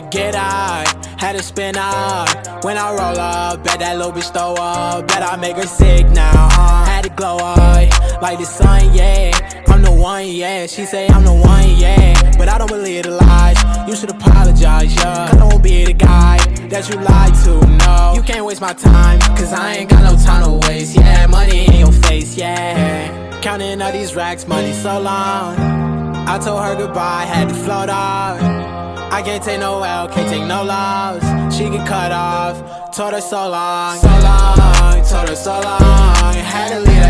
to get out, had to spin out. When I roll up, bet that little bitch throw up. Bet I make her sick now, huh? Had to glow up, like the sun, yeah. I'm the one, yeah. She say I'm the one, yeah. But I don't believe the lies. You should apologize, yeah. I don't be the guy that you lied to, no. You can't waste my time, cause I ain't got no time to waste, yeah. Money in your face, yeah. Counting all these racks, money so long. I told her goodbye, had to float off. I can't take no L, can't take no loss. She get cut off. Told her so long, so long. Told her so long. Had to leave